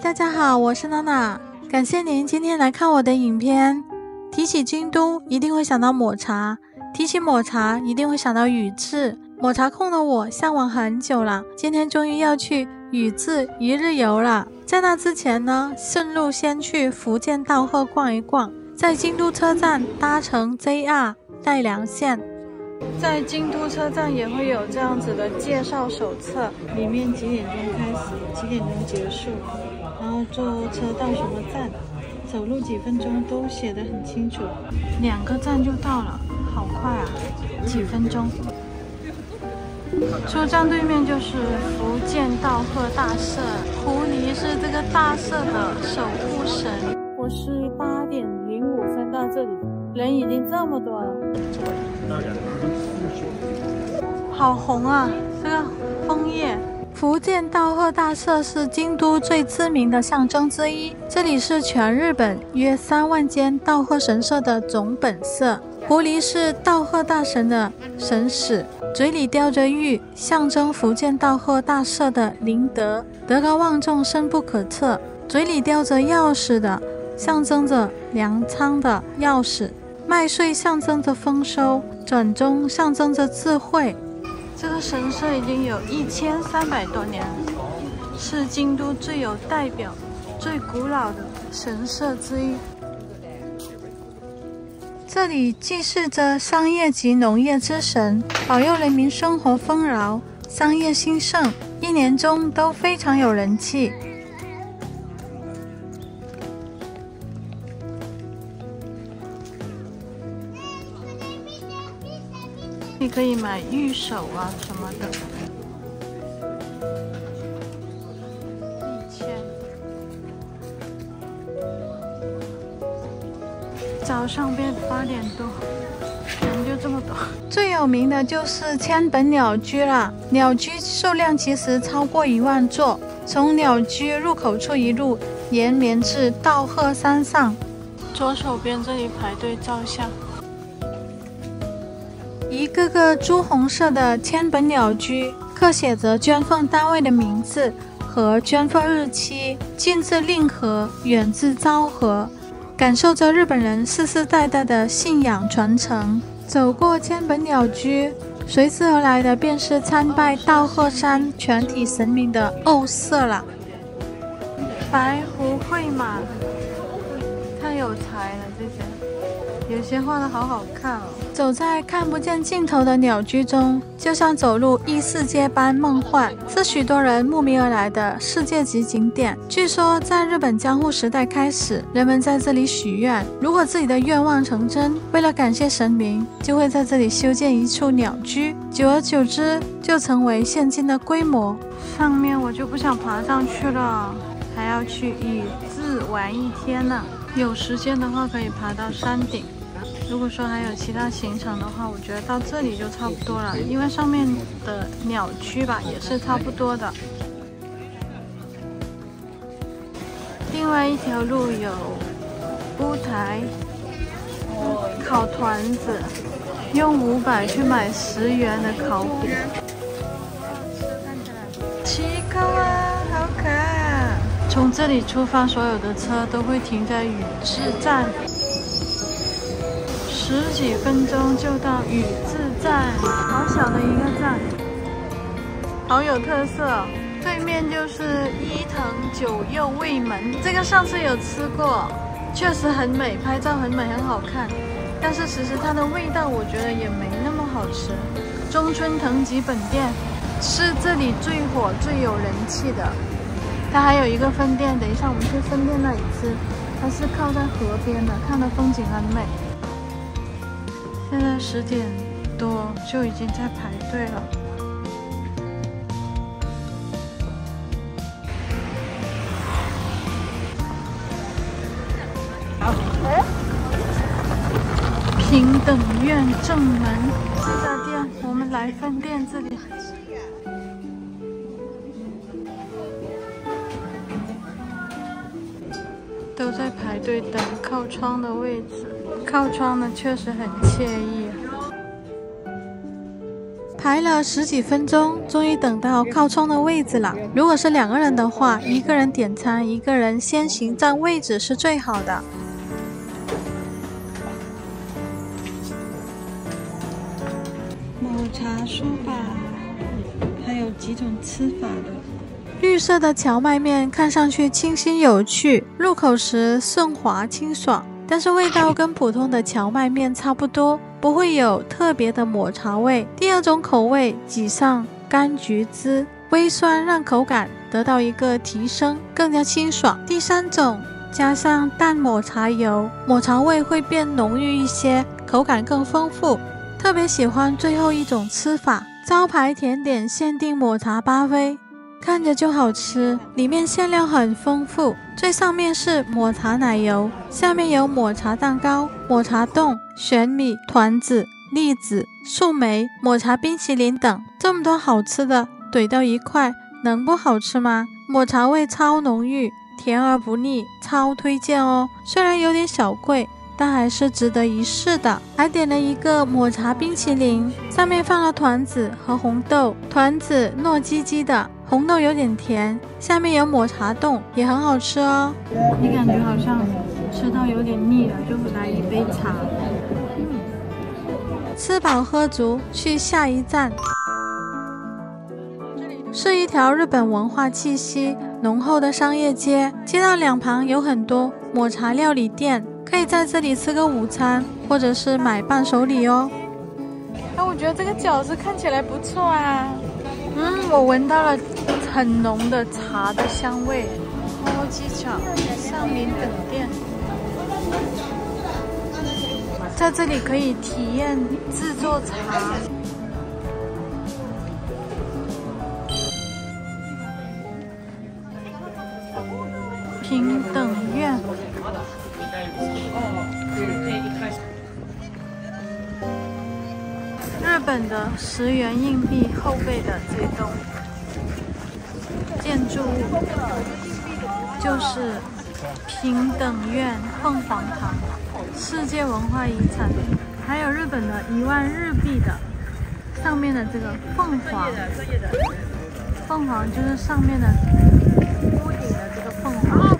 大家好，我是娜娜，感谢您今天来看我的影片。提起京都，一定会想到抹茶；提起抹茶，一定会想到宇治。抹茶控的我向往很久了，今天终于要去宇治一日游了。在那之前呢，顺路先去福建道贺逛一逛，在京都车站搭乘 JR 奈良线。在京都车站也会有这样子的介绍手册，里面几点钟开始，几点钟结束，坐车到什么站，走路几分钟都写得很清楚。两个站就到了，好快啊，几分钟。出站对面就是福建道贺大社，狐狸是这个大社的守护神。我是八点零五分到这里，人已经这么多了。好红啊！这个枫叶。福建道贺大社是京都最知名的象征之一，这里是全日本约三万间道贺神社的总本社。狐狸是道贺大神的神使，嘴里叼着玉，象征福建道贺大社的灵德，德高望重，深不可测。嘴里叼着钥匙的，象征着粮仓的钥匙。麦穗象征着丰收，转钟象征着智慧。这个神社已经有一千三百多年，是京都最有代表、最古老的神社之一。这里祭祀着商业及农业之神，保佑人民生活丰饶、商业兴盛，一年中都非常有人气。你可以买玉手啊什么的，一千。早上边八点多，人就这么多。最有名的就是千本鸟居了，鸟居数量其实超过一万座。从鸟居入口处一路延绵至道贺山上，左手边这里排队照相。一个个朱红色的千本鸟居，刻写着捐赠单位的名字和捐赠日期，近至令和，远至昭和，感受着日本人世世代代的信仰传承。走过千本鸟居，随之而来的便是参拜道贺山全体神明的欧社了。白狐会马，太有才了，这些，有些画的好好看哦。走在看不见尽头的鸟居中，就像走入异世界般梦幻，是许多人慕名而来的世界级景点。据说，在日本江户时代开始，人们在这里许愿，如果自己的愿望成真，为了感谢神明，就会在这里修建一处鸟居。久而久之，就成为现今的规模。上面我就不想爬上去了，还要去宇治玩一天呢。有时间的话，可以爬到山顶。如果说还有其他行程的话，我觉得到这里就差不多了，因为上面的鸟区吧也是差不多的。另外一条路有乌台烤团子，用五百去买十元的烤饼。奇高啊，好可爱啊！从这里出发，所有的车都会停在宇治站。十几分钟就到宇治站，好小的一个站，好有特色。对面就是伊藤久右卫门，这个上次有吃过，确实很美，拍照很美，很好看。但是其实它的味道我觉得也没那么好吃。中村藤吉本店是这里最火、最有人气的，它还有一个分店，等一下我们去分店那里吃。它是靠在河边的，看的风景很美。现在十点多就已经在排队了。平等院正门这家店，我们来分店这里。都在排队等靠窗的位置。靠窗的确实很惬意。排了十几分钟，终于等到靠窗的位置了。如果是两个人的话，一个人点餐，一个人先行占位置是最好的。抹茶酥吧，还有几种吃法的。绿色的荞麦面看上去清新有趣，入口时顺滑清爽，但是味道跟普通的荞麦面差不多。不会有特别的抹茶味。第二种口味，挤上柑橘汁，微酸让口感得到一个提升，更加清爽。第三种，加上淡抹茶油，抹茶味会变浓郁一些，口感更丰富。特别喜欢最后一种吃法，招牌甜点限定抹茶巴菲。看着就好吃，里面馅料很丰富。最上面是抹茶奶油，下面有抹茶蛋糕、抹茶冻、玄米团子、栗子、树莓、抹茶冰淇淋等，这么多好吃的怼到一块，能不好吃吗？抹茶味超浓郁，甜而不腻，超推荐哦！虽然有点小贵。但还是值得一试的。还点了一个抹茶冰淇淋，上面放了团子和红豆。团子糯叽叽的，红豆有点甜，下面有抹茶冻，也很好吃哦。你感觉好像吃到有点腻了，就来一杯茶。吃饱喝足，去下一站。是一条日本文化气息浓厚的商业街，街道两旁有很多抹茶料理店。可以在这里吃个午餐，或者是买伴手礼哦。哎，我觉得这个饺子看起来不错啊。嗯，我闻到了很浓的茶的香味，超级巧。上林等店，在这里可以体验制作茶。平等院。日本的十元硬币后背的这栋建筑物就是平等院凤凰堂，世界文化遗产。还有日本的一万日币的上面的这个凤凰，凤凰就是上面的屋顶的这个凤凰。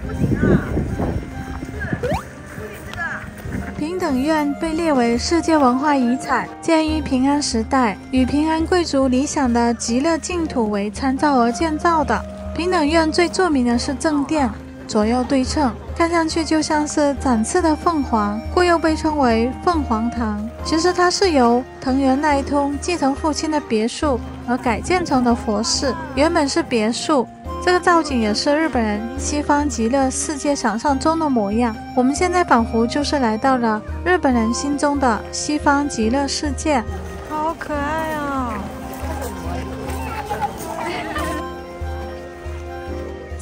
平等院被列为世界文化遗产，建于平安时代，与平安贵族理想的极乐净土为参照而建造的。平等院最著名的是正殿，左右对称，看上去就像是展翅的凤凰，故又被称为凤凰堂。其实它是由藤原赖通继承父亲的别墅而改建成的佛寺，原本是别墅。这个造景也是日本人西方极乐世界想象中的模样。我们现在仿佛就是来到了日本人心中的西方极乐世界，好可爱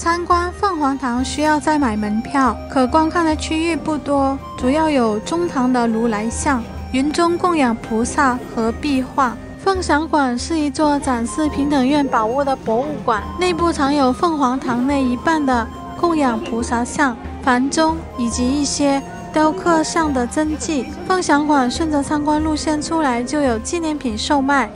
参观凤凰堂需要再买门票，可观看的区域不多，主要有中堂的如来像、云中供养菩萨和壁画。凤翔馆是一座展示平等院宝物的博物馆，内部藏有凤凰堂内一半的供养菩萨像、梵钟以及一些雕刻像的真迹。凤翔馆顺着参观路线出来就有纪念品售卖。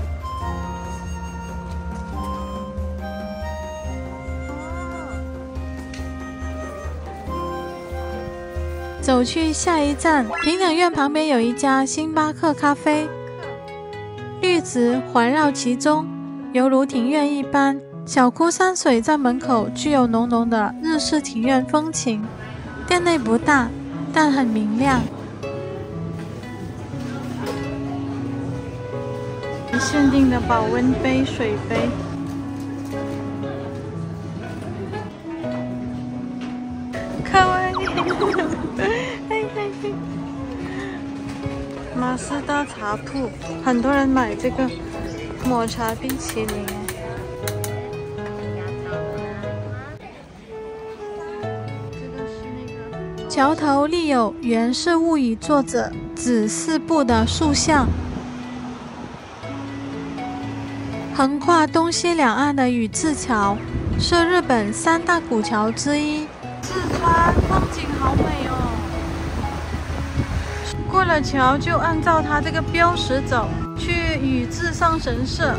走去下一站，平等院旁边有一家星巴克咖啡。绿植环绕其中，犹如庭院一般。小枯山水在门口，具有浓浓的日式庭院风情。店内不大，但很明亮。限定的保温杯、水杯。茶铺，很多人买这个抹茶冰淇淋。桥头立有“源氏物语”作者子四部的塑像，横跨东西两岸的宇治桥是日本三大古桥之一。四川风景好美哦。过了桥就按照它这个标识走，去宇治上神社。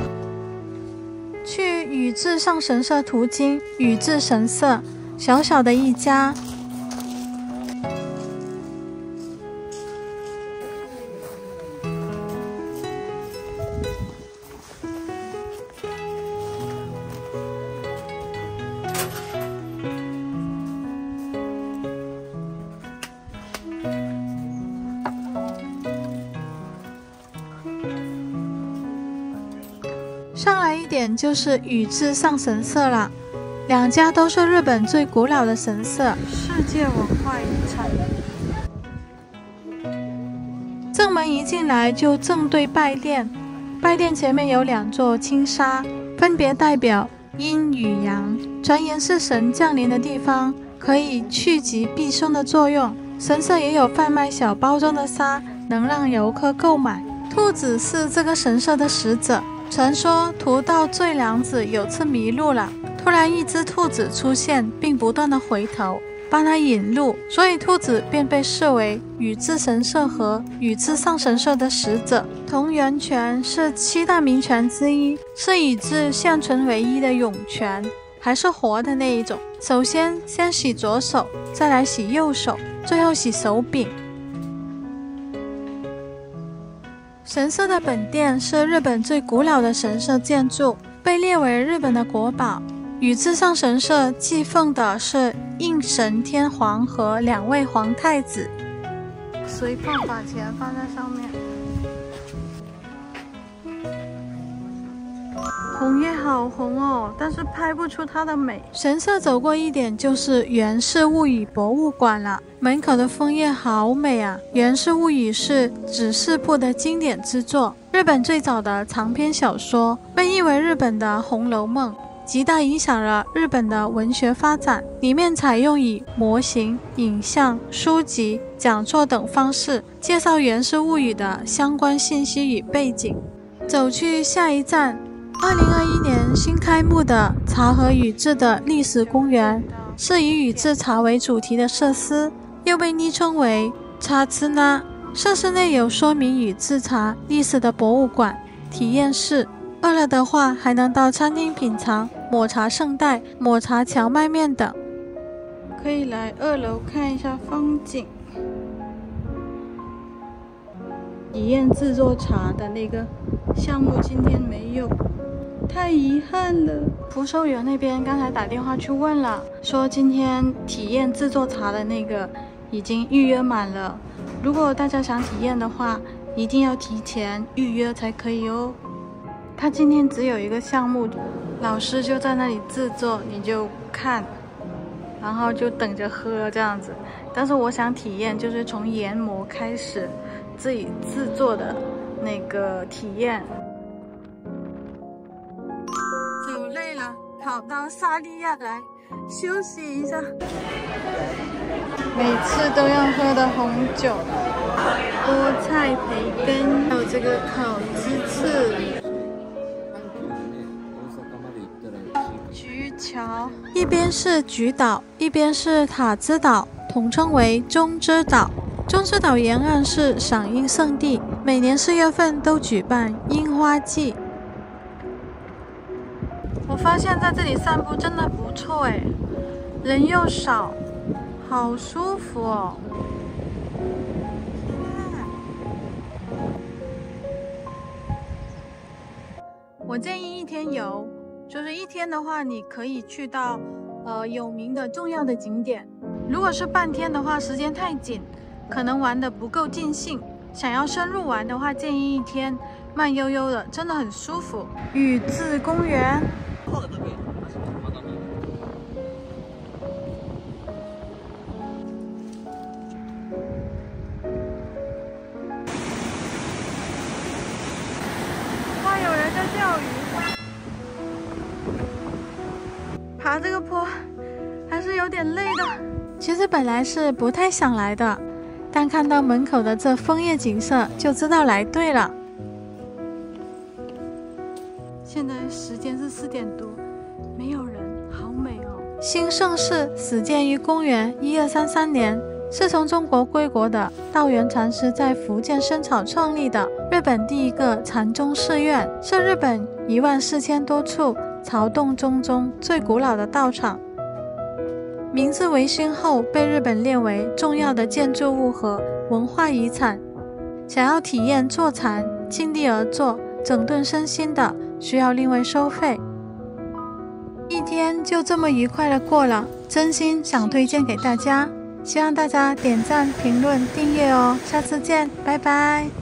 去宇治上神社途经宇治神社，小小的一家。就是宇治上神社了，两家都是日本最古老的神社，世界文化遗产。正门一进来就正对拜殿，拜殿前面有两座青纱，分别代表阴与阳，传言是神降临的地方，可以去疾避凶的作用。神社也有贩卖小包装的纱，能让游客购买。兔子是这个神社的使者。传说屠道最良子有次迷路了，突然一只兔子出现，并不断的回头帮他引路，所以兔子便被视为宇治神社和宇治上神社的使者。同源泉是七大名泉之一，是宇治现存唯一的涌泉，还是活的那一种。首先先洗左手，再来洗右手，最后洗手柄。神社的本殿是日本最古老的神社建筑，被列为日本的国宝。宇治上神社祭奉的是应神天皇和两位皇太子。随放法钱放在上面。红叶好红哦，但是拍不出它的美。神社走过一点就是《源氏物语》博物馆了，门口的枫叶好美啊！《源氏物语》是指示部的经典之作，日本最早的长篇小说，被译为日本的《红楼梦》，极大影响了日本的文学发展。里面采用以模型、影像、书籍、讲座等方式介绍《源氏物语》的相关信息与背景。走去下一站。二零二一年新开幕的茶和宇治的历史公园，是以宇治茶为主题的设施，又被昵称为茶之那。设施内有说明宇治茶历史的博物馆、体验室。饿了的话，还能到餐厅品尝抹茶圣代、抹茶荞麦面等。可以来二楼看一下风景。体验制作茶的那个项目今天没有。太遗憾了，福寿园那边刚才打电话去问了，说今天体验制作茶的那个已经预约满了。如果大家想体验的话，一定要提前预约才可以哦。他今天只有一个项目，老师就在那里制作，你就看，然后就等着喝这样子。但是我想体验，就是从研磨开始，自己制作的那个体验。跑到萨利亚来休息一下，每次都要喝的红酒，菠菜培根，还有这个烤鸡翅。菊桥，一边是菊岛，一边是塔之岛，统称为中之岛。中之岛沿岸是赏樱圣地，每年四月份都举办樱花季。现在这里散步真的不错哎，人又少，好舒服哦。我建议一天游，就是一天的话，你可以去到呃有名的重要的景点。如果是半天的话，时间太紧，可能玩的不够尽兴。想要深入玩的话，建议一天慢悠悠的，真的很舒服。宇治公园。哇，有人在钓鱼。爬这个坡还是有点累的。其实本来是不太想来的，但看到门口的这枫叶景色，就知道来对了。现在时间是四点多，没有人，好美哦！兴盛寺始建于公元一二三三年，是从中国归国的道元禅师在福建深草创立的。日本第一个禅宗寺院，是日本一万四千多处曹洞宗中最古老的道场。明治维新后，被日本列为重要的建筑物和文化遗产。想要体验坐禅、尽力而坐、整顿身心的，需要另外收费。一天就这么愉快的过了，真心想推荐给大家，希望大家点赞、评论、订阅哦！下次见，拜拜。